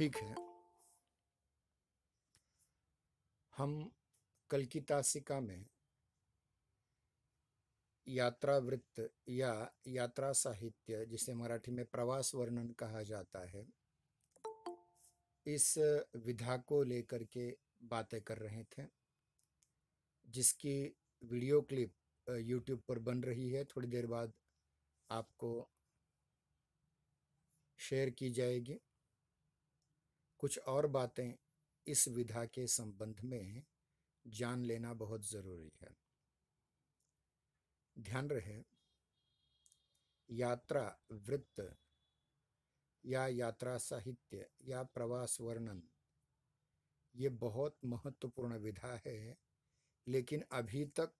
ठीक है। हम कल की तासिका में यात्रा वृत्त या यात्रा साहित्य, जिसे मराठी में प्रवास वर्णन कहा जाता है, इस विधा को लेकर के बातें कर रहे थे, जिसकी वीडियो क्लिप यूट्यूब पर बन रही है। थोड़ी देर बाद आपको शेयर की जाएगी। कुछ और बातें इस विधा के संबंध में जान लेना बहुत ज़रूरी है। ध्यान रहे, यात्रा वृत्त या यात्रा साहित्य या प्रवास वर्णन, ये बहुत महत्वपूर्ण विधा है, लेकिन अभी तक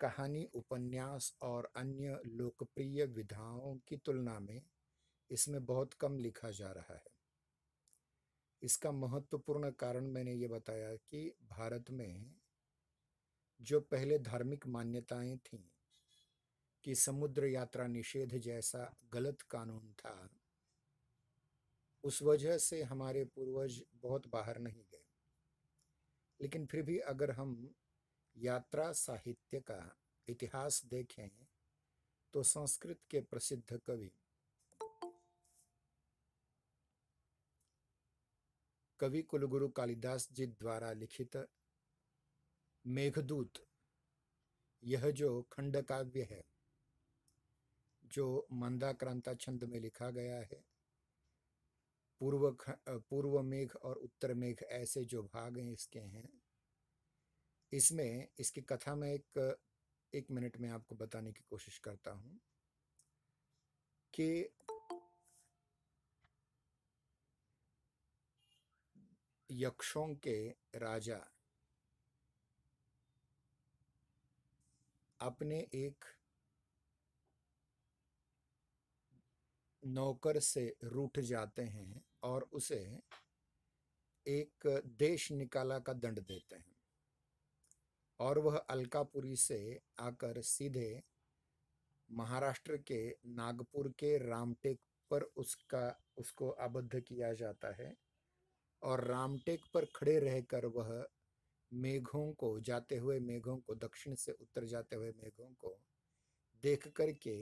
कहानी, उपन्यास और अन्य लोकप्रिय विधाओं की तुलना में इसमें बहुत कम लिखा जा रहा है। इसका महत्वपूर्ण कारण मैंने ये बताया कि भारत में जो पहले धार्मिक मान्यताएँ थीं कि समुद्र यात्रा निषेध जैसा गलत कानून था, उस वजह से हमारे पूर्वज बहुत बाहर नहीं गए। लेकिन फिर भी अगर हम यात्रा साहित्य का इतिहास देखें तो संस्कृत के प्रसिद्ध कवि कवि कुलगुरु कालिदास जी द्वारा लिखित मेघदूत, यह जो खंड काव्य है, जो मंदाक्रांता छंद में लिखा गया है, पूर्व पूर्व मेघ और उत्तर मेघ ऐसे जो भाग हैं इसके हैं। इसमें, इसकी कथा में एक एक मिनट में आपको बताने की कोशिश करता हूँ कि यक्षों के राजा। अपने एक नौकर से रूठ जाते हैं और उसे एक देश निकाला का दंड देते हैं। और वह अलकापुरी से आकर सीधे महाराष्ट्र के नागपुर के रामटेक पर उसका, उसको आबद्ध किया जाता है। और रामटेक पर खड़े रहकर वह मेघों को, जाते हुए मेघों को, दक्षिण से उत्तर जाते हुए मेघों को देख कर के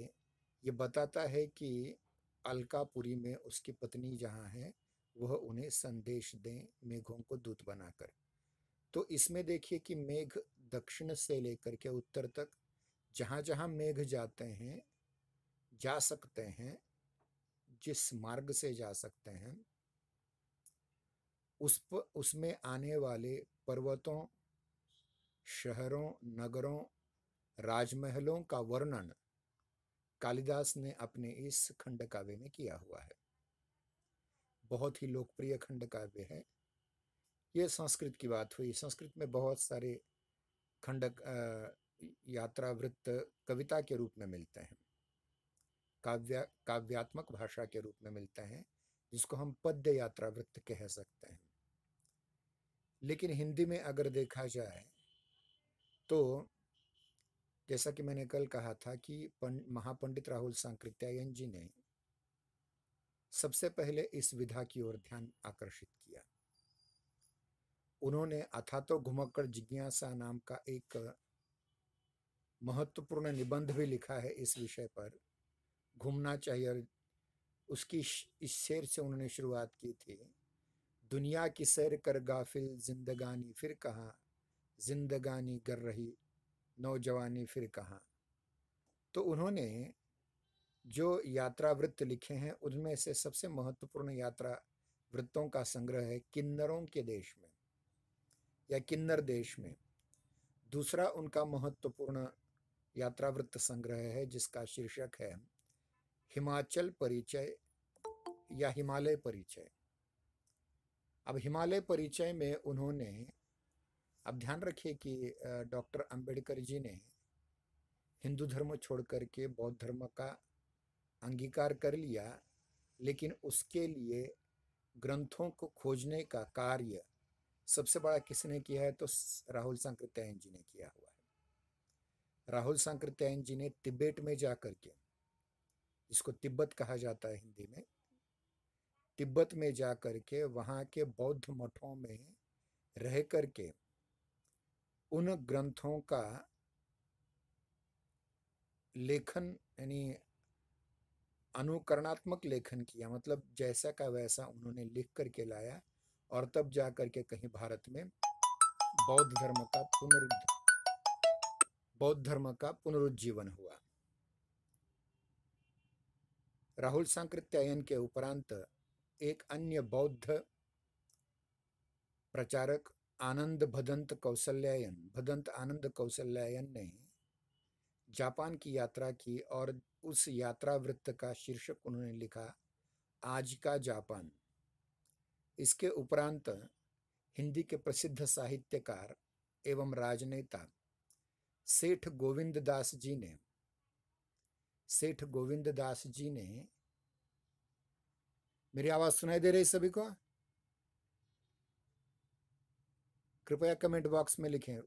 ये बताता है कि अलकापुरी में उसकी पत्नी जहाँ है, वह उन्हें संदेश दें मेघों को दूत बनाकर। तो इसमें देखिए कि मेघ दक्षिण से लेकर के उत्तर तक जहाँ जहाँ मेघ जाते हैं, जा सकते हैं, जिस मार्ग से जा सकते हैं उस पर उसमें आने वाले पर्वतों, शहरों, नगरों, राजमहलों का वर्णन कालिदास ने अपने इस खंड काव्य में किया हुआ है। बहुत ही लोकप्रिय खंड काव्य है। ये संस्कृत की बात हुई। संस्कृत में बहुत सारे खंड यात्रा वृत्त कविता के रूप में मिलते हैं। काव्य, काव्यात्मक भाषा के रूप में मिलते हैं, जिसको हम पद्य यात्रा वृत्त कह सकते हैं। लेकिन हिंदी में अगर देखा जाए तो जैसा कि मैंने कल कहा था कि महापंडित राहुल सांकृत्यायन जी ने सबसे पहले इस विधा की ओर ध्यान आकर्षित किया। उन्होंने अथा तो घुमक्कड़ जिज्ञासा नाम का एक महत्वपूर्ण निबंध भी लिखा है इस विषय पर। घूमना चाहिए और उसकी इस शेर से उन्होंने शुरुआत की थी। दुनिया की सैर कर गाफिल जिंदगानी फिर कहाँ? जिंदगानी कर रही नौजवानी फिर कहाँ? तो उन्होंने जो यात्रा वृत्त लिखे हैं, उनमें से सबसे महत्वपूर्ण यात्रा वृत्तों का संग्रह है किन्नरों के देश में, या किन्नर देश में। दूसरा उनका महत्वपूर्ण यात्रा वृत्त संग्रह है, जिसका शीर्षक है, हिमाचल परिचय या हिमालय परिचय। अब हिमालय परिचय में उन्होंने, अब ध्यान रखिए कि डॉक्टर अंबेडकर जी ने हिंदू धर्म छोड़ करके बौद्ध धर्म का अंगीकार कर लिया, लेकिन उसके लिए ग्रंथों को खोजने का कार्य सबसे बड़ा किसने किया है? तो राहुल सांकृत्यायन जी ने किया हुआ है। राहुल सांकृत्यायन जी ने तिब्बत में जा करके जिसको तिब्बत कहा जाता है हिंदी में तिब्बत में जा करके वहाँ के बौद्ध मठों में रह करके उन ग्रंथों का लेखन, यानी अनुकरणात्मक लेखन किया। मतलब जैसा का वैसा उन्होंने लिख करके लाया और तब जा करके कहीं भारत में बौद्ध धर्म का पुनरुद्ध, बौद्ध धर्म का पुनरुज्जीवन हुआ। राहुल सांकृत्यायन के उपरांत एक अन्य बौद्ध प्रचारक आनंद भदंत कौशल्यायन भदंत आनंद कौशल्यायन ने जापान की यात्रा की और उस यात्रा वृत्त का शीर्षक उन्होंने लिखा, आज का जापान। इसके उपरांत हिंदी के प्रसिद्ध साहित्यकार एवं राजनेता सेठ गोविंद दास जी ने, सेठ गोविंद दास जी ने मेरी आवाज़ सुनाई दे रही सभी को? कृपया कमेंट बॉक्स में लिखें।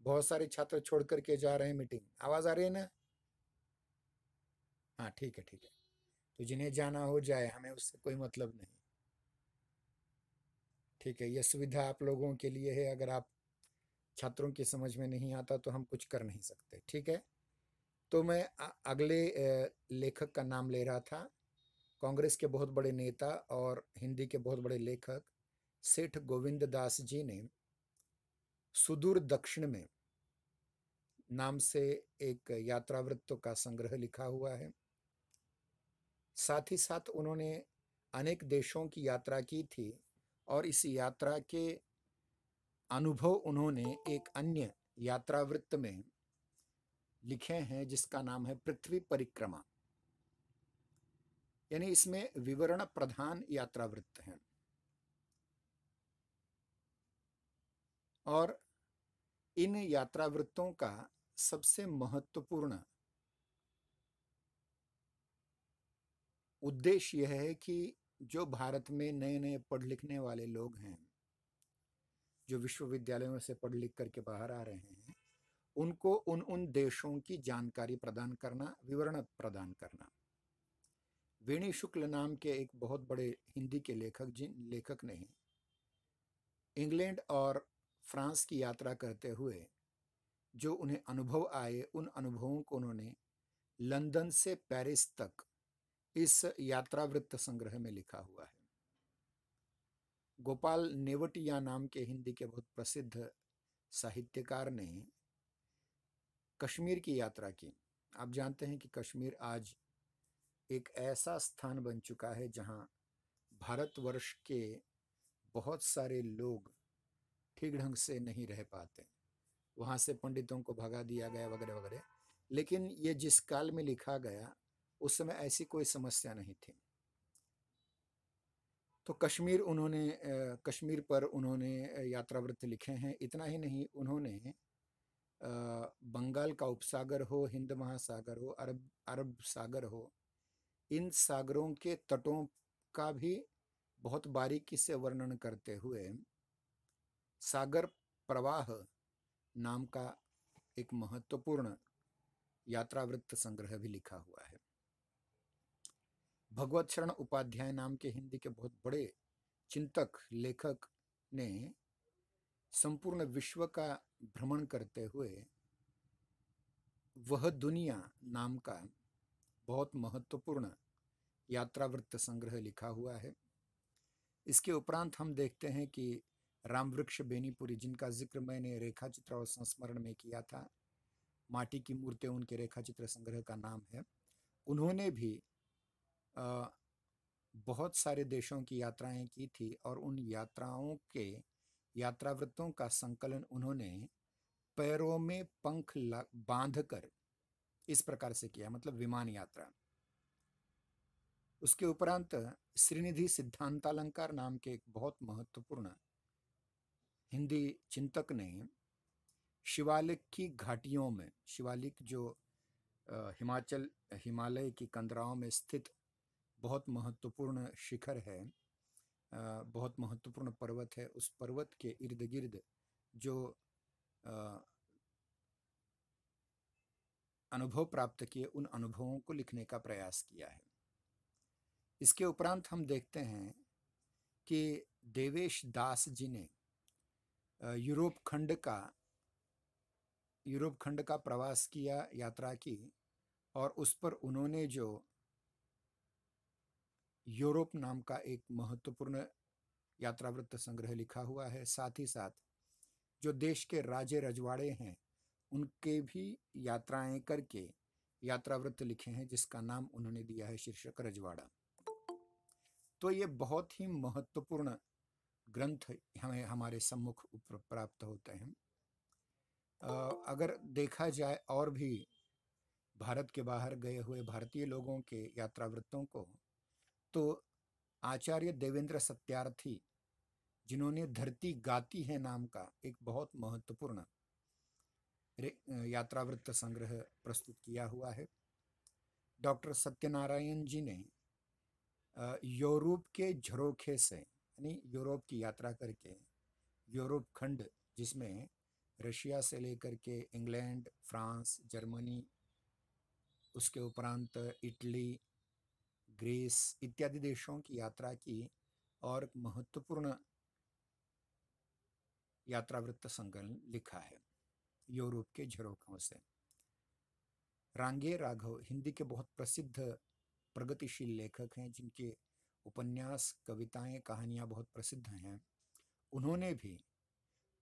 बहुत सारे छात्र छोड़ करके जा रहे हैं मीटिंग। आवाज़ आ रही है ना? हाँ ठीक है ठीक है। तो जिन्हें जाना हो जाए, हमें उससे कोई मतलब नहीं। ठीक है यह सुविधा आप लोगों के लिए है। अगर आप छात्रों की समझ में नहीं आता तो हम कुछ कर नहीं सकते। ठीक है? तो मैं अगले लेखक का नाम ले रहा था। कांग्रेस के बहुत बड़े नेता और हिंदी के बहुत बड़े लेखक सेठ गोविंद दास जी ने सुदूर दक्षिण में नाम से एक यात्रा वृत्तों का संग्रह लिखा हुआ है। साथ ही साथ उन्होंने अनेक देशों की यात्रा की थी और इस यात्रा के अनुभव उन्होंने एक अन्य यात्रा वृत्त में लिखे हैं जिसका नाम है पृथ्वी परिक्रमा। यानी इसमें विवरण प्रधान यात्रा वृत्त हैं। और इन यात्रा वृत्तों का सबसे महत्वपूर्ण उद्देश्य यह है कि जो भारत में नए नए पढ़ लिखने वाले लोग हैं, जो विश्वविद्यालयों से पढ़ लिख करके बाहर आ रहे हैं, उनको उन उन देशों की जानकारी प्रदान करना, विवरण प्रदान करना। वेणी शुक्ल नाम के एक बहुत बड़े हिंदी के लेखक जिन लेखक ने इंग्लैंड और फ्रांस की यात्रा करते हुए जो उन्हें अनुभव आए, उन अनुभवों को उन्होंने लंदन से पेरिस तक इस यात्रा वृत्त संग्रह में लिखा हुआ है। गोपाल नेवटिया नाम के हिंदी के बहुत प्रसिद्ध साहित्यकार ने कश्मीर की यात्रा की। आप जानते हैं कि कश्मीर आज एक ऐसा स्थान बन चुका है जहाँ भारतवर्ष के बहुत सारे लोग ठीक ढंग से नहीं रह पाते वहाँ से पंडितों को भगा दिया गया वगैरह वगैरह। लेकिन ये जिस काल में लिखा गया, उस समय ऐसी कोई समस्या नहीं थी। तो कश्मीर उन्होंने कश्मीर पर उन्होंने यात्रावृत्त लिखे हैं। इतना ही नहीं, उन्होंने बंगाल का उपसागर हो, हिंद महासागर हो, अरब अरब सागर हो इन सागरों के तटों का भी बहुत बारीकी से वर्णन करते हुए सागर प्रवाह नाम का एक महत्वपूर्ण यात्रा वृत्त संग्रह भी लिखा हुआ है। भगवत शरण उपाध्याय नाम के हिंदी के बहुत बड़े चिंतक, लेखक ने संपूर्ण विश्व का भ्रमण करते हुए वह दुनिया नाम का बहुत महत्वपूर्ण यात्रा वृत्त संग्रह लिखा हुआ है। इसके उपरांत हम देखते हैं कि राम वृक्ष बेनीपुरी जिनका ज़िक्र मैंने रेखा चित्र और संस्मरण में किया था माटी की मूर्तें उनके रेखा चित्र संग्रह का नाम है। उन्होंने भी आ, बहुत सारे देशों की यात्राएँ की थी और उन यात्राओं के यात्रावृत्तों का संकलन उन्होंने पैरों में पंख बाँध कर इस प्रकार से किया मतलब विमान यात्रा। उसके उपरांत श्रीनिधि सिद्धांतालंकार नाम के एक बहुत महत्वपूर्ण हिंदी चिंतक ने शिवालिक की घाटियों में, शिवालिक जो हिमाचल, हिमालय की कंदराओं में स्थित बहुत महत्वपूर्ण शिखर है बहुत महत्वपूर्ण पर्वत है, उस पर्वत के इर्द गिर्द जो अनुभव प्राप्त किए उन अनुभवों को लिखने का प्रयास किया है। इसके उपरांत हम देखते हैं कि देवेश दास जी ने यूरोप खंड का, यूरोप खंड का प्रवास किया यात्रा की और उस पर उन्होंने जो यूरोप नाम का एक महत्वपूर्ण यात्रावृत्त संग्रह लिखा हुआ है, साथ ही साथ जो देश के राजे रजवाड़े हैं उनके भी यात्राएँ करके यात्रा यात्रावृत्त लिखे हैं, जिसका नाम उन्होंने दिया है शीर्षक रजवाड़ा। तो ये बहुत ही महत्वपूर्ण ग्रंथ हमें, हमारे सम्मुख प्राप्त होते हैं। अगर देखा जाए और भी भारत के बाहर गए हुए भारतीय लोगों के यात्रा यात्रावृत्तों को तो आचार्य देवेंद्र सत्यार्थी, जिन्होंने धरती गाती है नाम का, एक बहुत महत्वपूर्ण यात्रावृत्त संग्रह प्रस्तुत किया हुआ है। डॉक्टर सत्यनारायण जी ने यूरोप के झरोखे से, यानी यूरोप की यात्रा करके, यूरोप खंड जिसमें रशिया से लेकर के इंग्लैंड, फ्रांस, जर्मनी, उसके उपरांत इटली, ग्रीस इत्यादि देशों की यात्रा की और महत्वपूर्ण यात्रावृत्त संकलन लिखा है। यूरोप के झरोखों से। रांगे राघव हिंदी के बहुत प्रसिद्ध प्रगतिशील लेखक हैं, जिनके उपन्यास, कविताएँ, कहानियाँ बहुत प्रसिद्ध हैं। उन्होंने भी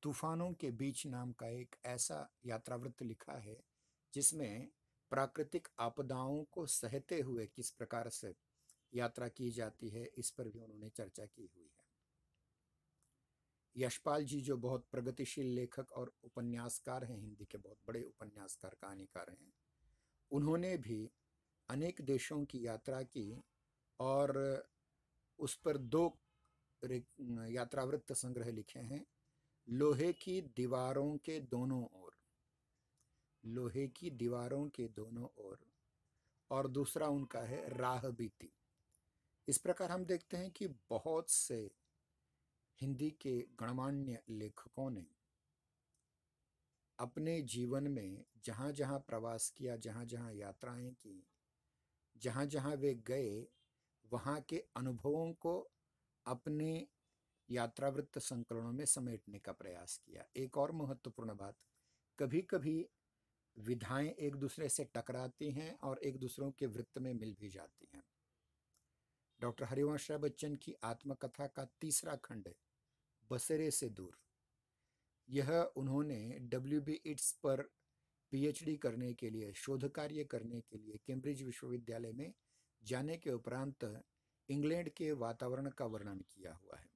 तूफानों के बीच नाम का एक ऐसा यात्रावृत्त लिखा है, जिसमें प्राकृतिक आपदाओं को सहते हुए किस प्रकार से यात्रा की जाती है, इस पर भी उन्होंने चर्चा की हुई है। यशपाल जी जो बहुत प्रगतिशील लेखक और उपन्यासकार हैं, हिंदी के बहुत बड़े उपन्यासकार, कहानीकार हैं, उन्होंने भी अनेक देशों की यात्रा की और उस पर दो यात्रावृत्त संग्रह लिखे हैं, लोहे की दीवारों के दोनों ओर। लोहे की दीवारों के दोनों ओर और दूसरा उनका है, राह बीती। इस प्रकार हम देखते हैं कि बहुत से हिंदी के गणमान्य लेखकों ने अपने जीवन में जहाँ जहाँ प्रवास किया जहाँ जहाँ यात्राएँ की जहाँ जहाँ वे गए, वहाँ के अनुभवों को अपने यात्रावृत्त संकलनों में समेटने का प्रयास किया। एक और महत्वपूर्ण बात कभी कभी विधाएँ एक दूसरे से टकराती हैं और एक दूसरों के वृत्त में मिल भी जाती हैं। डॉक्टर हरिवंश राय बच्चन की आत्मकथा का तीसरा खंड बसेरे से दूर। यह उन्होंने डब्ल्यू बी इट्स पर पीएचडी करने के लिए, शोध कार्य करने के लिए कैम्ब्रिज विश्वविद्यालय में जाने के उपरांत इंग्लैंड के वातावरण का वर्णन किया हुआ है।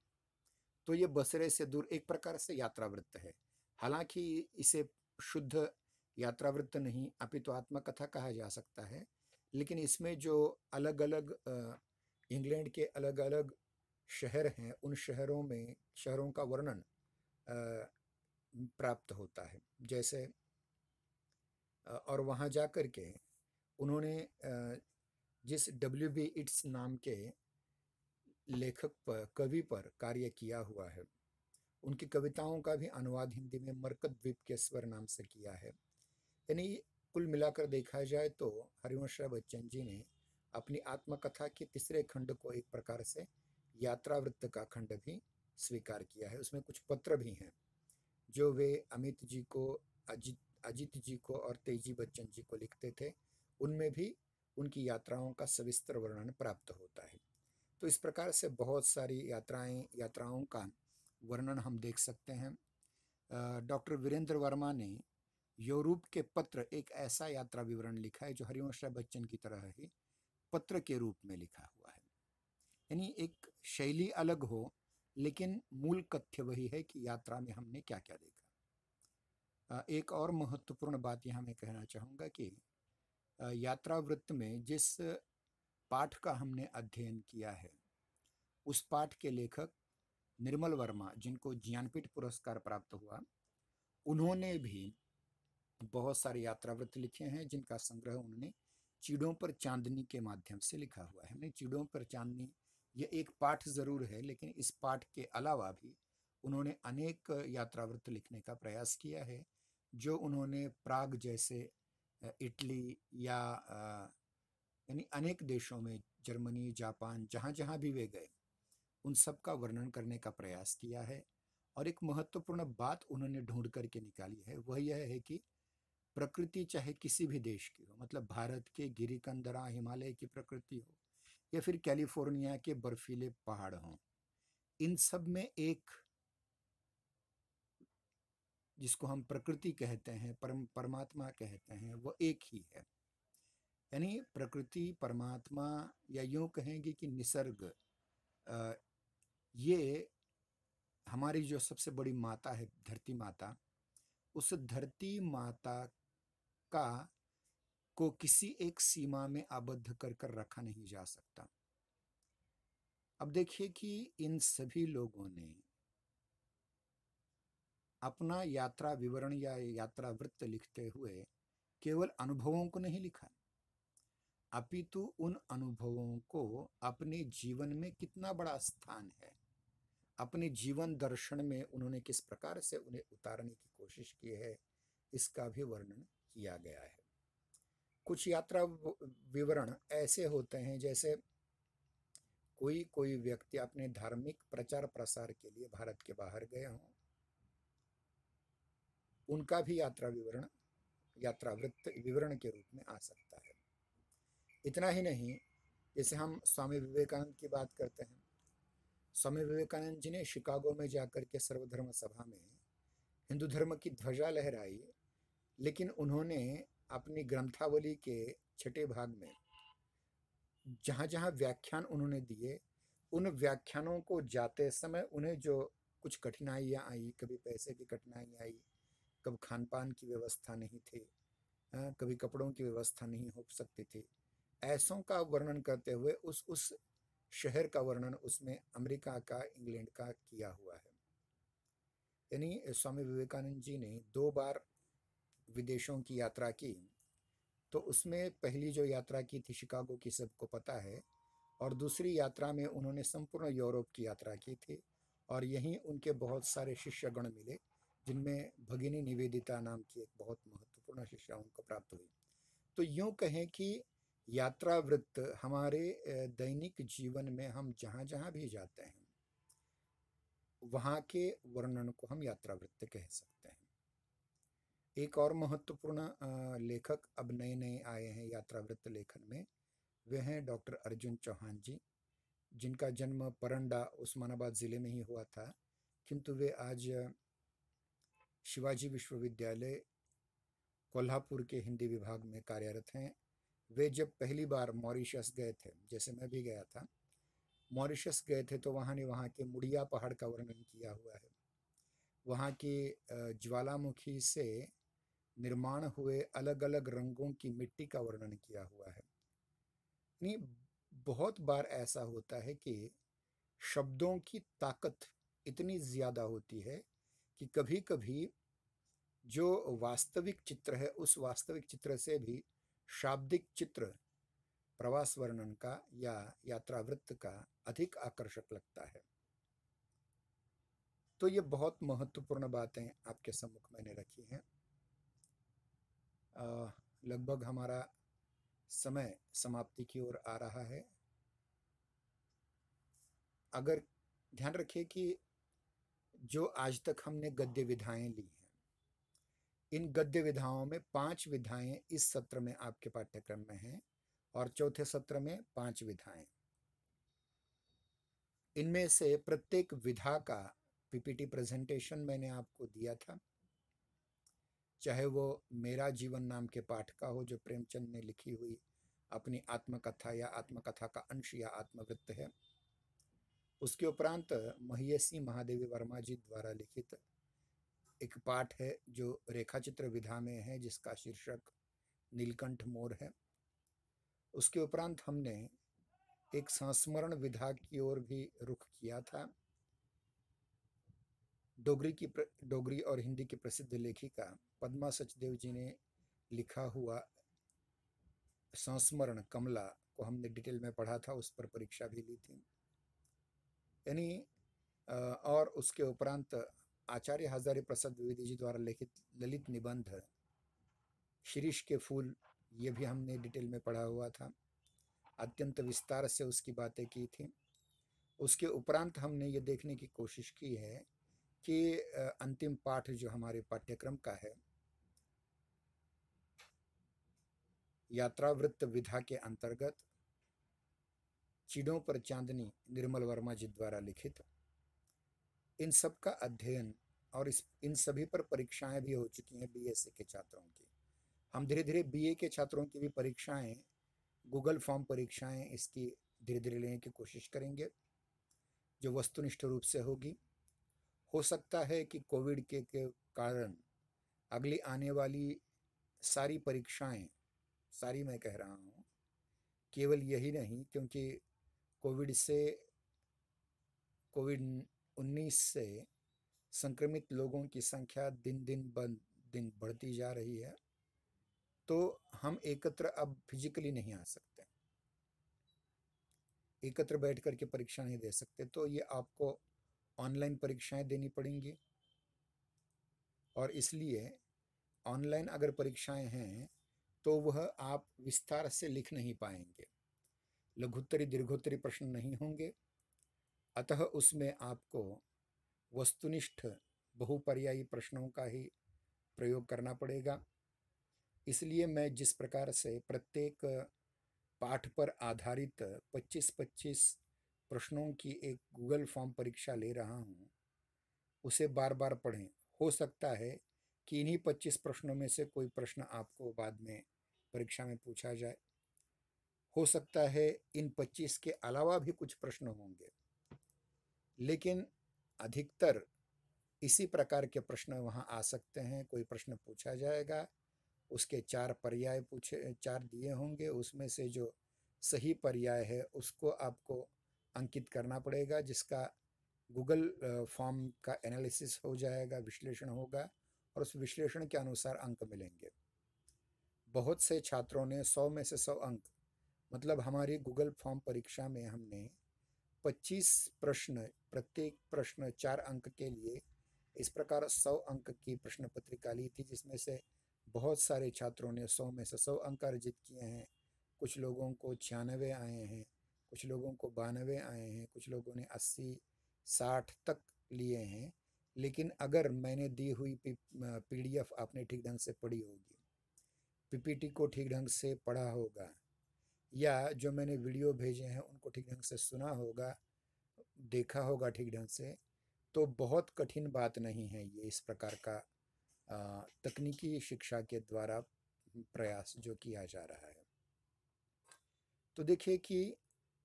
तो ये बसरे से दूर एक प्रकार से यात्रावृत्त है। हालाँकि इसे शुद्ध यात्रावृत्त नहीं, अपितु तो आत्मकथा कहा जा सकता है। लेकिन इसमें जो अलग अलग इंग्लैंड के अलग अलग शहर हैं, उन शहरों में, शहरों का वर्णन प्राप्त होता है। जैसे और वहाँ जा कर के उन्होंने जिस डब्ल्यू बी इट्स नाम के लेखक पर, कवि पर कार्य किया हुआ है, उनकी कविताओं का भी अनुवाद हिंदी में मरकत द्वीप के स्वर नाम से किया है। यानी कुल मिलाकर देखा जाए तो हरिवंश बच्चन जी ने अपनी आत्मकथा के तीसरे खंड को एक प्रकार से यात्रावृत्त का खंड भी स्वीकार किया है। उसमें कुछ पत्र भी हैं, जो वे अमित जी को, अजित अजित जी को और तेज़ी बच्चन जी को लिखते थे। उनमें भी उनकी यात्राओं का सविस्तर वर्णन प्राप्त होता है। तो इस प्रकार से बहुत सारी यात्राएँ, यात्राओं का वर्णन हम देख सकते हैं। डॉक्टर वीरेंद्र वर्मा ने यूरोप के पत्र एक ऐसा यात्रा विवरण लिखा है, जो हरिवंश बच्चन की तरह ही पत्र के रूप में लिखा यानी एक शैली अलग हो, लेकिन मूल तथ्य वही है कि यात्रा में हमने क्या क्या देखा एक और महत्वपूर्ण बात यहाँ मैं कहना चाहूँगा कि यात्रा वृत्त में जिस पाठ का हमने अध्ययन किया है, उस पाठ के लेखक निर्मल वर्मा, जिनको ज्ञानपीठ पुरस्कार प्राप्त हुआ, उन्होंने भी बहुत सारे यात्रावृत्त लिखे हैं, जिनका संग्रह उन्होंने चिड़ों पर चांदनी के माध्यम से लिखा हुआ है। हमने चिड़ों पर चांदनी ये एक पाठ ज़रूर है, लेकिन इस पाठ के अलावा भी उन्होंने अनेक यात्रावृत्त लिखने का प्रयास किया है, जो उन्होंने प्राग जैसे इटली या यानी अनेक देशों में, जर्मनी, जापान जहाँ जहाँ भी वे गए, उन सब का वर्णन करने का प्रयास किया है। और एक महत्वपूर्ण बात उन्होंने ढूंढ करके निकाली है, वह यह है कि प्रकृति चाहे किसी भी देश की हो मतलब भारत के गिरिकंदरा हिमालय की प्रकृति हो या फिर कैलिफ़ोर्निया के बर्फीले पहाड़ हों। इन सब में एक जिसको हम प्रकृति कहते हैं, परम, परमात्मा कहते हैं, वो एक ही है। यानी प्रकृति, परमात्मा या यूँ कहेंगे कि निसर्ग ये हमारी जो सबसे बड़ी माता है, धरती माता, उस धरती माता का को किसी एक सीमा में आबद्ध कर कर रखा नहीं जा सकता। अब देखिए कि इन सभी लोगों ने अपना यात्रा विवरण या यात्रा वृत्त लिखते हुए केवल अनुभवों को नहीं लिखा। अपितु उन अनुभवों को अपने जीवन में कितना बड़ा स्थान है, अपने जीवन दर्शन में उन्होंने किस प्रकार से उन्हें उतारने की कोशिश की है, इसका भी वर्णन किया गया है। कुछ यात्रा विवरण ऐसे होते हैं जैसे कोई कोई व्यक्ति अपने धार्मिक प्रचार प्रसार के लिए भारत के बाहर गए हों। उनका भी यात्रा विवरण यात्रा वृत्त विवरण के रूप में आ सकता है। इतना ही नहीं, जैसे हम स्वामी विवेकानंद की बात करते हैं। स्वामी विवेकानंद जी ने शिकागो में जाकर के सर्वधर्म सभा में हिंदू धर्म की ध्वजा लहराई लेकिन उन्होंने अपनी ग्रंथावली के छठे भाग में जहाँ जहाँ व्याख्यान उन्होंने दिए, उन व्याख्यानों को जाते समय उन्हें जो कुछ कठिनाइयाँ आई, कभी पैसे की कठिनाई आई, कभी खान पान की व्यवस्था नहीं थी कभी कपड़ों की व्यवस्था नहीं हो सकती थी, ऐसों का वर्णन करते हुए उस उस शहर का वर्णन उसमें अमेरिका का, इंग्लैंड का किया हुआ है। यानी स्वामी विवेकानंद जी ने दो बार विदेशों की यात्रा की। तो उसमें पहली जो यात्रा की थी शिकागो की, सबको पता है। और दूसरी यात्रा में उन्होंने संपूर्ण यूरोप की यात्रा की थी। और यहीं उनके बहुत सारे शिष्यगण मिले, जिनमें भगिनी निवेदिता नाम की एक बहुत महत्वपूर्ण शिष्या उनको प्राप्त हुई। तो यूँ कहें कि यात्रा वृत्त हमारे दैनिक जीवन में हम जहाँ जहाँ भी जाते हैं, वहाँ के वर्णन को हम यात्रा वृत्त कह सकते हैं। एक और महत्वपूर्ण लेखक अब नए नए आए हैं यात्रा वृत्त लेखन में। वे हैं डॉक्टर अर्जुन चौहान जी, जिनका जन्म परंडा, उस्मानाबाद ज़िले में ही हुआ था। किंतु वे आज शिवाजी विश्वविद्यालय, कोल्हापुर के हिंदी विभाग में कार्यरत हैं। वे जब पहली बार मॉरिशस गए थे, जैसे मैं भी गया था, मॉरिशस गए थे तो वहाँ ने वहाँ के मुड़िया पहाड़ का वर्णन किया हुआ है। वहाँ की ज्वालामुखी से निर्माण हुए अलग अलग रंगों की मिट्टी का वर्णन किया हुआ है। नहीं बहुत बार ऐसा होता है कि शब्दों की ताकत इतनी ज़्यादा होती है कि कभी कभी जो वास्तविक चित्र है, उस वास्तविक चित्र से भी शाब्दिक चित्र, प्रवास वर्णन का या यात्रा वृत्त का अधिक आकर्षक लगता है। तो ये बहुत महत्वपूर्ण बातें आपके सम्मुख मैंने रखी हैं। लगभग हमारा समय समाप्ति की ओर आ रहा है। अगर ध्यान रखिए कि जो आज तक हमने गद्य विधाएँ ली हैं, इन गद्य विधाओं में पाँच विधाएँ इस सत्र में आपके पाठ्यक्रम में हैं और चौथे सत्र में पाँच विधाएँ। इनमें से प्रत्येक विधा का पीपीटी प्रेजेंटेशन मैंने आपको दिया था। चाहे वो मेरा जीवन नाम के पाठ का हो जो प्रेमचंद ने लिखी हुई अपनी आत्मकथा या आत्मकथा का अंश या आत्मवृत्त है, उसके उपरांत महियसी महादेवी वर्मा जी द्वारा लिखित एक पाठ है जो रेखाचित्र विधा में है, जिसका शीर्षक नीलकंठ मोर है। उसके उपरांत हमने एक संस्मरण विधा की ओर भी रुख किया था। डोगरी की डोगरी और हिंदी की प्रसिद्ध लेखिका पद्मा सचदेव जी ने लिखा हुआ संस्मरण कमला को हमने डिटेल में पढ़ा था, उस पर परीक्षा भी ली थी। यानी और उसके उपरांत आचार्य हजारी प्रसाद द्विवेदी जी द्वारा लिखित ललित निबंध, शिरीष के फूल, ये भी हमने डिटेल में पढ़ा हुआ था। अत्यंत विस्तार से उसकी बातें की थी। उसके उपरांत हमने ये देखने की कोशिश की है कि अंतिम पाठ जो हमारे पाठ्यक्रम का है, यात्रावृत्त विधा के अंतर्गत चिड़ों पर चांदनी निर्मल वर्मा जी द्वारा लिखित। इन सब का अध्ययन और इस, इन सभी पर परीक्षाएँ भी हो चुकी हैं बीएससी के छात्रों की। हम धीरे धीरे बीए के छात्रों की भी परीक्षाएँ गूगल फॉर्म परीक्षाएँ इसकी धीरे धीरे लेने की कोशिश करेंगे, जो वस्तुनिष्ठ रूप से होगी। हो सकता है कि कोविड के, के कारण अगली आने वाली सारी परीक्षाएँ सारी मैं कह रहा हूँ केवल यही नहीं क्योंकि कोविड से कोविड उन्नीस से संक्रमित लोगों की संख्या दिन दिन बन दिन बढ़ती जा रही है तो हम एकत्र अब फिजिकली नहीं आ सकते। एकत्र बैठ करके परीक्षा नहीं दे सकते तो ये आपको ऑनलाइन परीक्षाएँ देनी पड़ेंगी। और इसलिए ऑनलाइन अगर परीक्षाएँ हैं तो वह आप विस्तार से लिख नहीं पाएँगे। लघुत्तरी, दीर्घोत्तरी प्रश्न नहीं होंगे। अतः उसमें आपको वस्तुनिष्ठ, बहुपर्यायी प्रश्नों का ही प्रयोग करना पड़ेगा। इसलिए मैं जिस प्रकार से प्रत्येक पाठ पर आधारित 25-25 प्रश्नों की एक गूगल फॉर्म परीक्षा ले रहा हूँ। उसे बार बार पढ़ें। हो सकता है कि इन्हीं 25 प्रश्नों में से कोई प्रश्न आपको बाद में परीक्षा में पूछा जाए। हो सकता है इन 25 के अलावा भी कुछ प्रश्न होंगे। लेकिन अधिकतर इसी प्रकार के प्रश्न वहाँ आ सकते हैं। कोई प्रश्न पूछा जाएगा, उसके चार पर्याय पूछे, चार दिए होंगे, उसमें से जो सही पर्याय है, उसको आपको अंकित करना पड़ेगा, जिसका गूगल फॉर्म का एनालिसिस हो जाएगा, विश्लेषण होगा और उस विश्लेषण के अनुसार अंक मिलेंगे। बहुत से छात्रों ने सौ में से सौ अंक मतलब हमारी गूगल फॉर्म परीक्षा में हमने 25 प्रश्न, प्रत्येक प्रश्न चार अंक के लिए इस प्रकार सौ अंक की प्रश्न पत्रिका ली थी, जिसमें से बहुत सारे छात्रों ने सौ में से सौ अंक अर्जित किए हैं। कुछ लोगों को छियानवे आए हैं। कुछ लोगों को बानवे आए हैं, कुछ लोगों ने अस्सी, साठ तक लिए हैं, लेकिन अगर मैंने दी हुई पी एफ़ आपने ठीक ढंग से पढ़ी होगी पीपीटी को ठीक ढंग से पढ़ा होगा, या जो मैंने वीडियो भेजे हैं उनको ठीक ढंग से सुना होगा, देखा होगा ठीक ढंग से तो बहुत कठिन बात नहीं है ये इस प्रकार का तकनीकी शिक्षा के द्वारा प्रयास जो किया जा रहा है। तो देखिए कि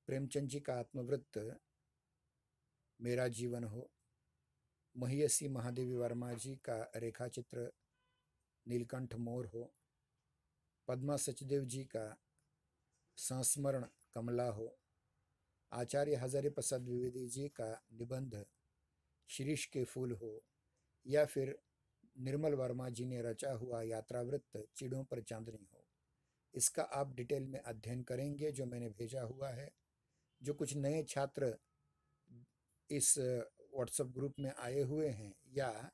प्रेमचंद जी का आत्मवृत्त मेरा जीवन हो। महियसी महादेवी वर्मा जी का रेखा चित्र नीलकंठ मोर हो। पद्मा सचदेव जी का संस्मरण कमला हो। आचार्य हजारी प्रसाद द्विवेदी जी का निबंध शिरीष के फूल हो। या फिर निर्मल वर्मा जी ने रचा हुआ यात्रावृत्त चिड़ों पर चांदनी हो। इसका आप डिटेल में अध्ययन करेंगे जो मैंने भेजा हुआ है। जो कुछ नए छात्र इस व्हाट्सएप ग्रुप में आए हुए हैं या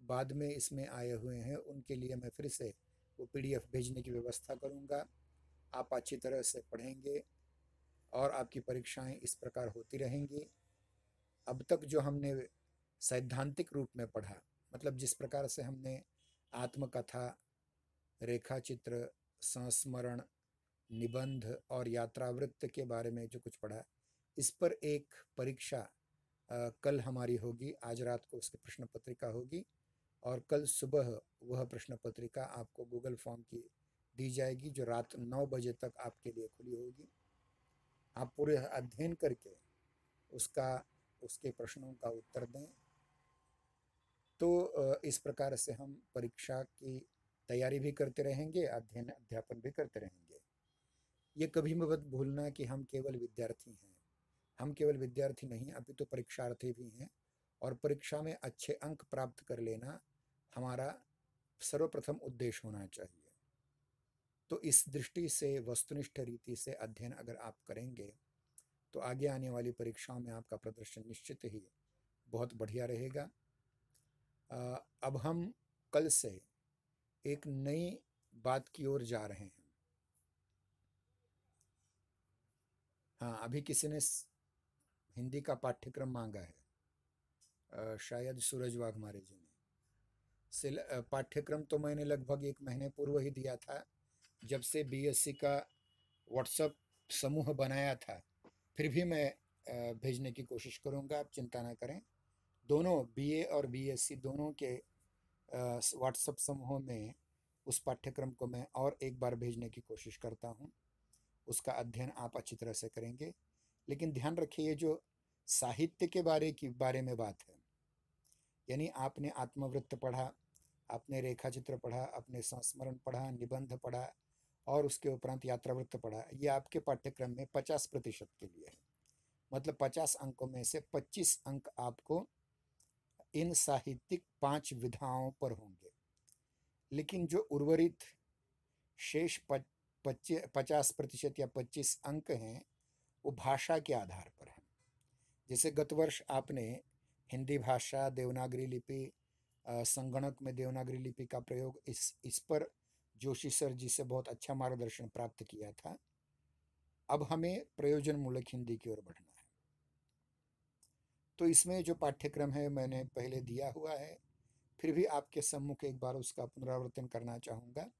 बाद में इसमें आए हुए हैं, उनके लिए मैं फिर से वो पीडीएफ भेजने की व्यवस्था करूँगा। आप अच्छी तरह से पढ़ेंगे और आपकी परीक्षाएँ इस प्रकार होती रहेंगी। अब तक जो हमने सैद्धांतिक रूप में पढ़ा मतलब जिस प्रकार से हमने आत्मकथा रेखा चित्र संस्मरण निबंध और यात्रावृत्त के बारे में जो कुछ पढ़ा, इस पर एक परीक्षा कल हमारी होगी, आज रात को उसकी प्रश्न पत्रिका होगी और कल सुबह वह प्रश्न पत्रिका आपको गूगल फॉर्म की दी जाएगी, जो रात नौ बजे तक आपके लिए खुली होगी। आप पूरे अध्ययन करके उसका, उसके प्रश्नों का उत्तर दें। तो इस प्रकार से हम परीक्षा की तैयारी भी करते रहेंगे, अध्ययन, अध्यापन भी करते रहेंगे। ये कभी मत भूलना कि हम केवल विद्यार्थी हैं। हम केवल विद्यार्थी नहीं, अभी तो परीक्षार्थी भी हैं और परीक्षा में अच्छे अंक प्राप्त कर लेना हमारा सर्वप्रथम उद्देश्य होना चाहिए। तो इस दृष्टि से, वस्तुनिष्ठ रीति से अध्ययन अगर आप करेंगे तो आगे आने वाली परीक्षाओं में आपका प्रदर्शन निश्चित ही बहुत बढ़िया रहेगा। अब हम कल से एक नई बात की ओर जा रहे हैं। हाँ अभी किसी ने हिंदी का पाठ्यक्रम मांगा है। अ, शायद सूरज वाघ मारे जी ने। पाठ्यक्रम तो मैंने लगभग एक महीने पूर्व ही दिया था जब से बीएससी का व्हाट्सएप समूह बनाया था। फिर भी मैं भेजने की कोशिश करूँगा आप चिंता ना करें। दोनों बीए और बीएससी दोनों के व्हाट्सएप समूह में उस पाठ्यक्रम को मैं और एक बार भेजने की कोशिश करता हूँ। उसका अध्ययन आप अच्छी तरह से करेंगे। लेकिन ध्यान रखिए ये जो साहित्य के बारे की, बारे में बात है, यानी आपने आत्मवृत्त पढ़ा, आपने रेखा चित्र पढ़ा, आपने संस्मरण पढ़ा, निबंध पढ़ा और उसके उपरांत यात्रावृत्त पढ़ा, ये आपके पाठ्यक्रम में पचास प्रतिशत के लिए है। मतलब पचास अंकों में से पच्चीस अंक आपको इन साहित्यिक पाँच विधाओं पर होंगे। लेकिन जो उर्वरित शेष पच्चीस पचास प्रतिशत या पच्चीस अंक हैं, वो भाषा के आधार पर हैं। जैसे गत वर्ष आपने हिंदी भाषा, देवनागरी लिपि संगणक में देवनागरी लिपि का प्रयोग इस इस पर जोशी सर जी से बहुत अच्छा मार्गदर्शन प्राप्त किया था। अब हमें प्रयोजन मूलक हिंदी की ओर बढ़ना है। तो इसमें जो पाठ्यक्रम है, मैंने पहले दिया हुआ है, फिर भी आपके सम्मुख एक बार उसका पुनरावर्तन करना चाहूँगा।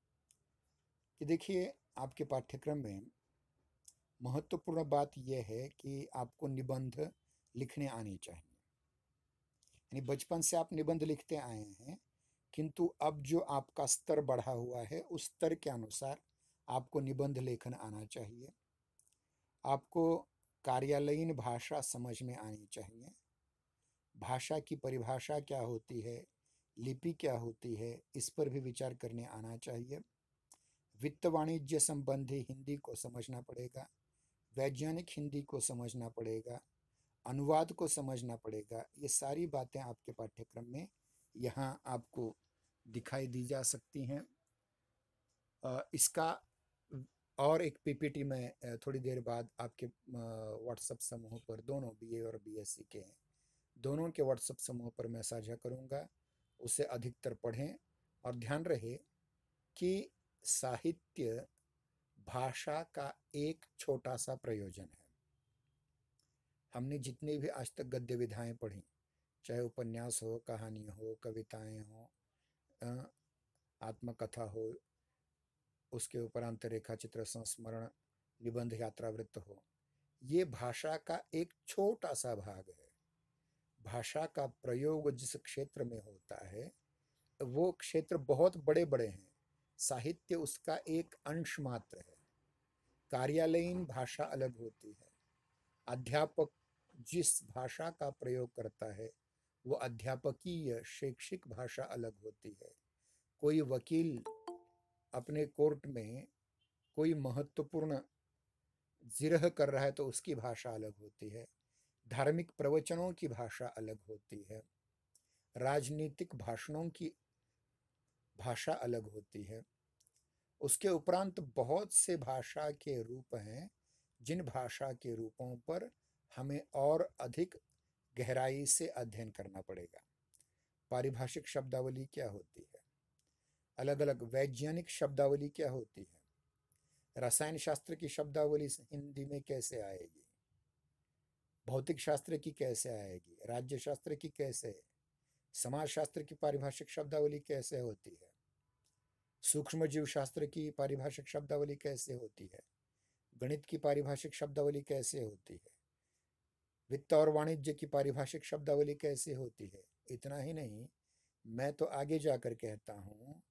कि देखिए आपके पाठ्यक्रम में महत्वपूर्ण बात यह है कि आपको निबंध लिखने आने चाहिए। यानी बचपन से आप निबंध लिखते आए हैं, किंतु अब जो आपका स्तर बढ़ा हुआ है, उस स्तर के अनुसार आपको निबंध लेखन आना चाहिए। आपको कार्यालयीन भाषा समझ में आनी चाहिए। भाषा की परिभाषा क्या होती है, लिपि क्या होती है, इस पर भी विचार करने आना चाहिए। वित्त वाणिज्य संबंधी हिंदी को समझना पड़ेगा, वैज्ञानिक हिंदी को समझना पड़ेगा, अनुवाद को समझना पड़ेगा। ये सारी बातें आपके पाठ्यक्रम में यहाँ आपको दिखाई दी जा सकती हैं। इसका और एक पीपीटी मैं थोड़ी देर बाद आपके व्हाट्सएप समूह पर, दोनों बीए और बीएससी के हैं, दोनों के व्हाट्सएप समूह पर मैं साझा करूँगा, उसे अधिकतर पढ़ें और ध्यान रहे कि साहित्य भाषा का एक छोटा सा प्रयोजन है। हमने जितनी भी आज तक गद्य विधाएँ पढ़ी, चाहे उपन्यास हो, कहानी हो, कविताएँ हो आत्मकथा हो, उसके उपरांत रेखा चित्र संस्मरण, निबंध यात्रावृत्त हो, ये भाषा का एक छोटा सा भाग है। भाषा का प्रयोग जिस क्षेत्र में होता है, वो क्षेत्र बहुत बड़े बड़े हैं। साहित्य उसका एक अंश मात्र है। कार्यालयीन भाषा अलग होती है। अध्यापक जिस भाषा का प्रयोग करता है, वो अध्यापकीय शैक्षिक भाषा अलग होती है। कोई वकील अपने कोर्ट में कोई महत्वपूर्ण जिरह कर रहा है तो उसकी भाषा अलग होती है। धार्मिक प्रवचनों की भाषा अलग होती है। राजनीतिक भाषणों की भाषा अलग होती है। उसके उपरांत बहुत से भाषा के रूप हैं, जिन भाषा के रूपों पर हमें और अधिक गहराई से अध्ययन करना पड़ेगा। पारिभाषिक शब्दावली क्या होती है? अलग अलग वैज्ञानिक शब्दावली क्या होती है? रसायन शास्त्र की शब्दावली हिंदी में कैसे आएगी? भौतिक शास्त्र की कैसे आएगी? राज्य शास्त्र की कैसे? समाज शास्त्र की पारिभाषिक शब्दावली कैसे होती है? सूक्ष्म जीव शास्त्र की पारिभाषिक शब्दावली कैसे होती है? गणित की पारिभाषिक शब्दावली कैसे होती है? वित्त और वाणिज्य की पारिभाषिक शब्दावली कैसे होती है? इतना ही नहीं, मैं तो आगे जाकर कहता हूँ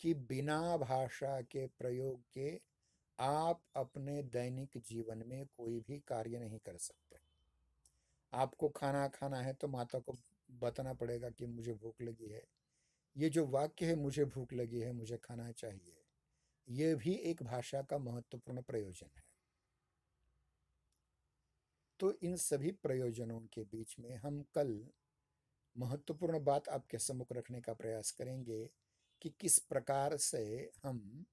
कि बिना भाषा के प्रयोग के आप अपने दैनिक जीवन में कोई भी कार्य नहीं कर सकते। आपको खाना खाना है तो माता को बताना पड़ेगा कि मुझे भूख लगी है। ये जो वाक्य है, मुझे भूख लगी है, मुझे खाना चाहिए, ये भी एक भाषा का महत्वपूर्ण प्रयोजन है। तो इन सभी प्रयोजनों के बीच में हम कल महत्वपूर्ण बात आपके सम्मुख रखने का प्रयास करेंगे कि किस प्रकार से हम,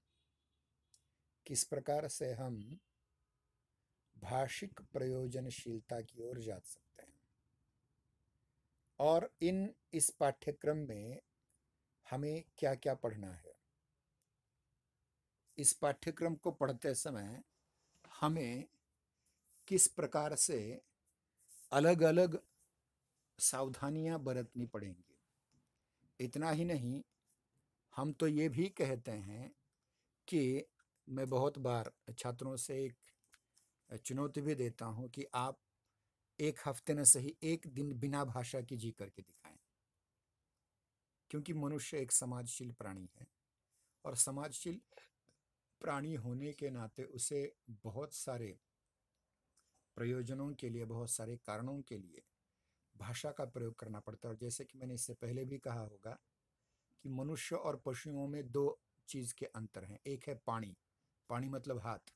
किस प्रकार से हम भाषिक प्रयोजनशीलता की ओर जा सकते हैं। और इन इस पाठ्यक्रम में हमें क्या क्या पढ़ना है? इस पाठ्यक्रम को पढ़ते समय हमें किस प्रकार से अलग अलग सावधानियाँ बरतनी पड़ेंगी? इतना ही नहीं, हम तो ये भी कहते हैं कि मैं बहुत बार छात्रों से एक चुनौती भी देता हूँ कि आप एक हफ़्ते न सही एक दिन बिना भाषा की जी करके दिखाएँ। क्योंकि मनुष्य एक समाजशील प्राणी है और समाजशील प्राणी होने के नाते उसे बहुत सारे प्रयोजनों के लिए, बहुत सारे कारणों के लिए भाषा का प्रयोग करना पड़ता है। और जैसे कि मैंने इससे पहले भी कहा होगा कि मनुष्य और पशुओं में दो चीज़ के अंतर हैं। एक है पानी। पानी मतलब हाथ।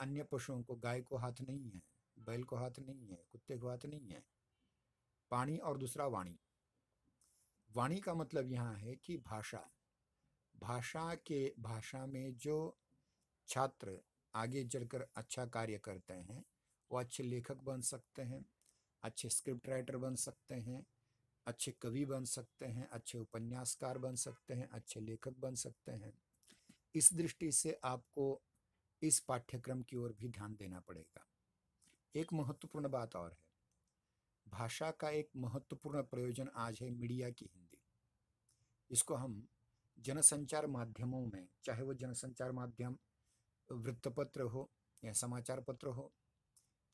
अन्य पशुओं को गाय को हाथ नहीं है, बैल को हाथ नहीं है, कुत्ते को हाथ नहीं है। पानी और दूसरा वाणी। वाणी का मतलब यहाँ है कि भाषा। भाषा के, भाषा में जो छात्र आगे चलकर अच्छा कार्य करते हैं, वो अच्छे लेखक बन सकते हैं, अच्छे स्क्रिप्ट राइटर बन सकते हैं, अच्छे कवि बन सकते हैं, अच्छे उपन्यासकार बन सकते हैं, अच्छे लेखक बन सकते हैं। इस दृष्टि से आपको इस पाठ्यक्रम की ओर भी ध्यान देना पड़ेगा। एक महत्वपूर्ण बात और है। भाषा का एक महत्वपूर्ण प्रयोजन आज है मीडिया की हिंदी। इसको हम जनसंचार माध्यमों में, चाहे वो जनसंचार माध्यम, वृत्तपत्र हो या समाचार पत्र हो,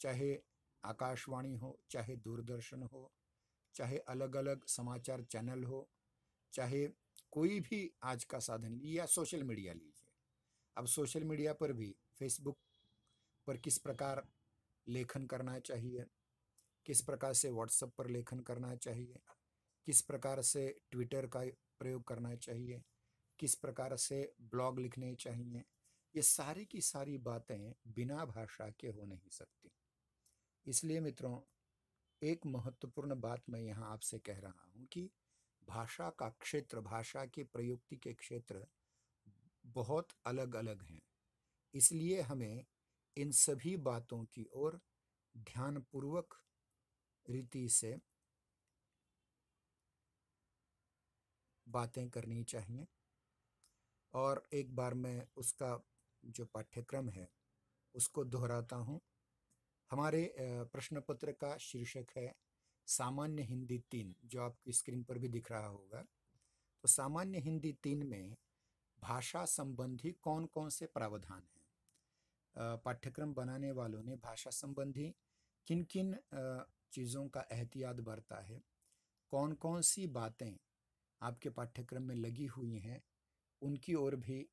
चाहे आकाशवाणी हो, चाहे दूरदर्शन हो, चाहे अलग अलग समाचार चैनल हो, चाहे कोई भी आज का साधन या सोशल मीडिया लीजिए। अब सोशल मीडिया पर भी फेसबुक पर किस प्रकार लेखन करना चाहिए किस प्रकार से व्हाट्सएप पर लेखन करना चाहिए? किस प्रकार से ट्विटर का प्रयोग करना चाहिए? किस प्रकार से ब्लॉग लिखने चाहिए? ये सारी की सारी बातें बिना भाषा के हो नहीं सकती। इसलिए मित्रों, एक महत्वपूर्ण बात मैं यहाँ आपसे कह रहा हूँ कि भाषा का क्षेत्र, भाषा के प्रयुक्ति के क्षेत्र बहुत अलग अलग हैं। इसलिए हमें इन सभी बातों की ओर ध्यानपूर्वक रीति से बातें करनी चाहिए। और एक बार मैं उसका जो पाठ्यक्रम है, उसको दोहराता हूँ। हमारे प्रश्न पत्र का शीर्षक है, सामान्य हिंदी तीन, जो आपकी स्क्रीन पर भी दिख रहा होगा। तो सामान्य हिंदी तीन में भाषा संबंधी कौन कौन से प्रावधान हैं? पाठ्यक्रम बनाने वालों ने भाषा संबंधी किन किन चीज़ों का एहतियात बरता है। कौन कौन सी बातें आपके पाठ्यक्रम में लगी हुई हैं, उनकी ओर भी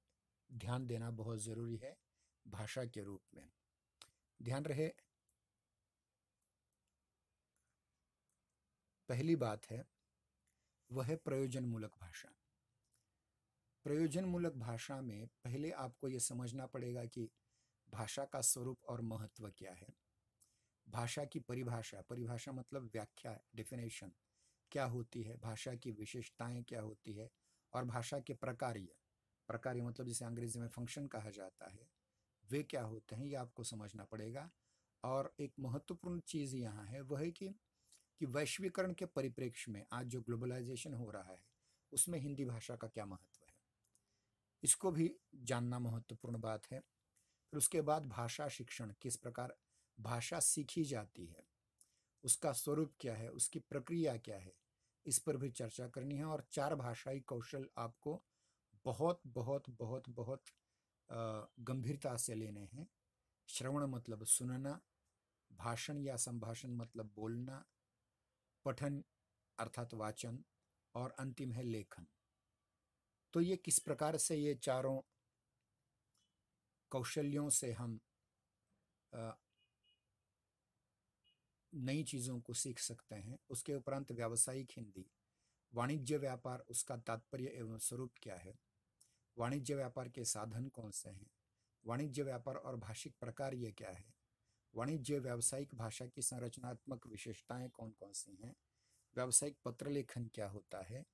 ध्यान देना बहुत ज़रूरी है भाषा के रूप में। ध्यान रहे, पहली बात है, वह है प्रयोजनमूलक भाषा। प्रयोजनमूलक भाषा में पहले आपको ये समझना पड़ेगा कि भाषा का स्वरूप और महत्व क्या है। भाषा की परिभाषा परिभाषा मतलब व्याख्या डेफिनेशन क्या होती है? भाषा की विशेषताएँ क्या होती है? और भाषा के प्रकार्य। प्रकार्य मतलब जिसे अंग्रेज़ी में फ़ंक्शन कहा जाता है, वे क्या होते हैं, ये आपको समझना पड़ेगा। और एक महत्वपूर्ण चीज़ यहाँ है, वह है कि कि वैश्वीकरण के परिप्रेक्ष्य में आज जो ग्लोबलाइजेशन हो रहा है, उसमें हिंदी भाषा का क्या महत्व है? इसको भी जानना महत्वपूर्ण बात है। फिर उसके बाद भाषा शिक्षण किस प्रकार भाषा सीखी जाती है। उसका स्वरूप क्या है? उसकी प्रक्रिया क्या है? इस पर भी चर्चा करनी है और चार भाषाई कौशल आपको बहुत बहुत बहुत बहुत गंभीरता से लेने हैं। श्रवण मतलब सुनना, भाषण या संभाषण मतलब बोलना, पठन अर्थात वाचन और अंतिम है लेखन। तो ये किस प्रकार से ये चारों कौशल्यों से हम नई चीज़ों को सीख सकते हैं। उसके उपरांत व्यावसायिक हिंदी, वाणिज्य व्यापार, उसका तात्पर्य एवं स्वरूप क्या है? वाणिज्य व्यापार के साधन कौन से हैं? वाणिज्य व्यापार और भाषिक प्रकार ये क्या है? वाणिज्य व्यावसायिक भाषा की संरचनात्मक विशेषताएँ कौन कौन सी हैं? व्यावसायिक पत्र लेखन क्या होता है?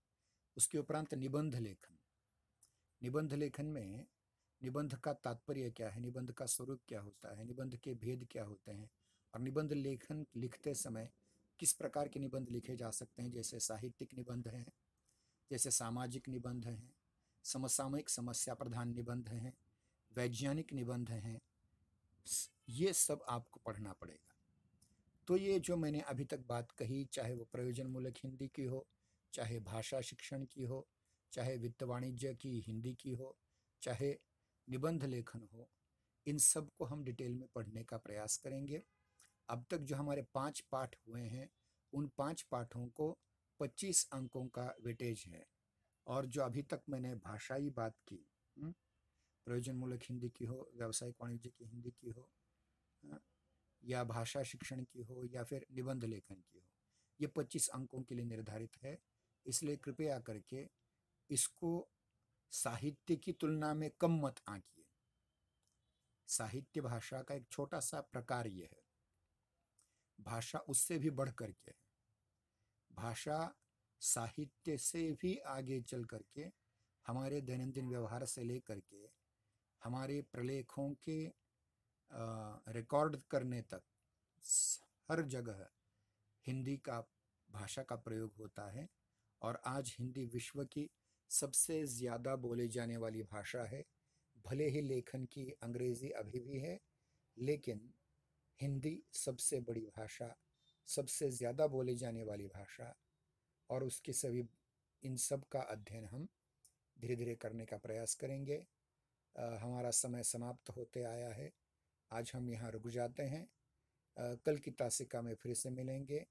उसके उपरांत निबंध लेखन। निबंध लेखन में निबंध का तात्पर्य क्या है? निबंध का स्वरूप क्या होता है? निबंध के भेद क्या होते हैं? और निबंध लेखन लिखते समय किस प्रकार के निबंध लिखे जा सकते हैं? जैसे साहित्यिक निबंध हैं, जैसे सामाजिक निबंध हैं, समसामयिक समस्या प्रधान निबंध हैं, वैज्ञानिक निबंध हैं ये सब आपको पढ़ना पड़ेगा। तो ये जो मैंने अभी तक बात कही, चाहे वो प्रयोजन मूलक हिंदी की हो, चाहे भाषा शिक्षण की हो, चाहे वित्त वाणिज्य की, हिंदी की हो, चाहे निबंध लेखन हो, इन सबको हम डिटेल में पढ़ने का प्रयास करेंगे। अब तक जो हमारे पाँच पाठ हुए हैं उन पाँच पाठों को 25 अंकों का वेटेज है। और जो अभी तक मैंने भाषाई बात की हम्म, प्रयोजन मूलक हिंदी की हो व्यावसायिक वाणिज्य की हिंदी की हो हाँ, या भाषा शिक्षण की हो या फिर निबंध लेखन की हो ये 25 अंकों के लिए निर्धारित है। इसलिए कृपया करके इसको साहित्य की तुलना में कम मत आंकिए। साहित्य भाषा का एक छोटा सा प्रकार ये है। भाषा उससे भी बढ़ करके है भाषा साहित्य से भी आगे चल करके, हमारे दैनंदिन व्यवहार से लेकर के हमारे प्रलेखों के रिकॉर्ड करने तक हर जगह हिंदी का, भाषा का प्रयोग होता है और आज हिंदी विश्व की सबसे ज़्यादा बोले जाने वाली भाषा है। भले ही लेखन की अंग्रेज़ी अभी भी है, लेकिन हिंदी सबसे बड़ी भाषा सबसे ज़्यादा बोले जाने वाली भाषा और उसके सभी इन सब का अध्ययन हम धीरे धीरे करने का प्रयास करेंगे। आ, हमारा समय समाप्त होते आया है। आज हम यहाँ रुक जाते हैं। आ, कल की तासिका में फिर से मिलेंगे।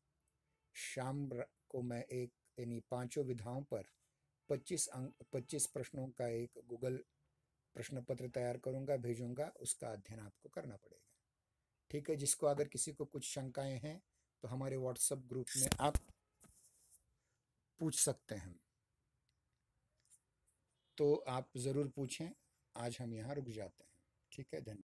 शाम को मैं एक यानी पाँचों विधाओं पर 25 अंक 25 प्रश्नों का एक गूगल प्रश्न पत्र तैयार करूँगा भेजूँगा उसका अध्ययन आपको करना पड़ेगा। ठीक है, जिसको अगर किसी को कुछ शंकाएँ हैं तो हमारे व्हाट्सएप ग्रुप में आप पूछ सकते हैं। तो आप ज़रूर पूछें, आज हम यहाँ रुक जाते हैं। ठीक है धन्यवाद